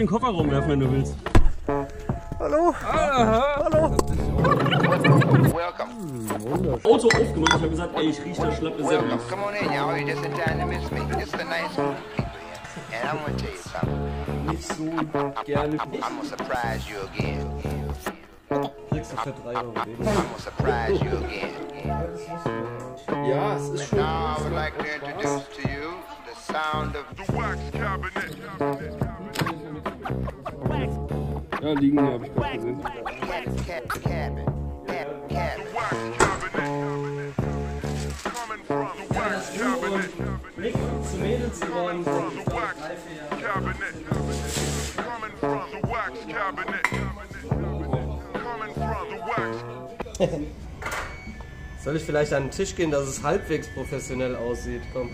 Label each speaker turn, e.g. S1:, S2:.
S1: in den Kofferraum werfen, wenn du willst.
S2: Hallo? Hallo?
S3: Welcome.
S1: Auto aufgemacht, ich habe gesagt, ey, ich rieche da schlappe Seppen.
S3: Welcome. Come on in, y'all. You just in time to miss me. It's the nice people here. And I'm gonna tell you something.
S1: Nicht so gerne.
S3: I'm gonna surprise you again.
S1: Kriegst du für 3 Euro.
S3: I'm gonna surprise you again.
S1: Ja, es ist schon.
S3: Now I would like to introduce to you sound of the wax cabinet.
S1: Ja, liegen hier, habe ich gerade gesehen.
S3: Cat, cat, cabin. Cat, cabin.
S1: Nick zu Mädels geworden.
S2: Soll ich vielleicht an den Tisch gehen, dass es halbwegs professionell aussieht? Komm.